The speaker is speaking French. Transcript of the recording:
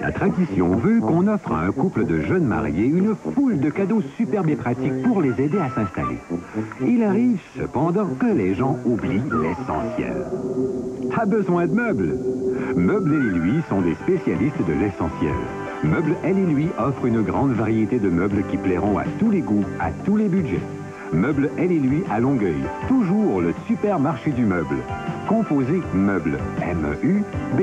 La tradition veut qu'on offre à un couple de jeunes mariés une foule de cadeaux superbes et pratiques pour les aider à s'installer. Il arrive cependant que les gens oublient l'essentiel. A besoin de meubles Meubles et lui sont des spécialistes de l'essentiel. Meubles Elle et lui offre une grande variété de meubles qui plairont à tous les goûts, à tous les budgets. Meubles Elle et lui à Longueuil, toujours le supermarché du meuble. Composé Meubles, M-E-U-B-L-E-S.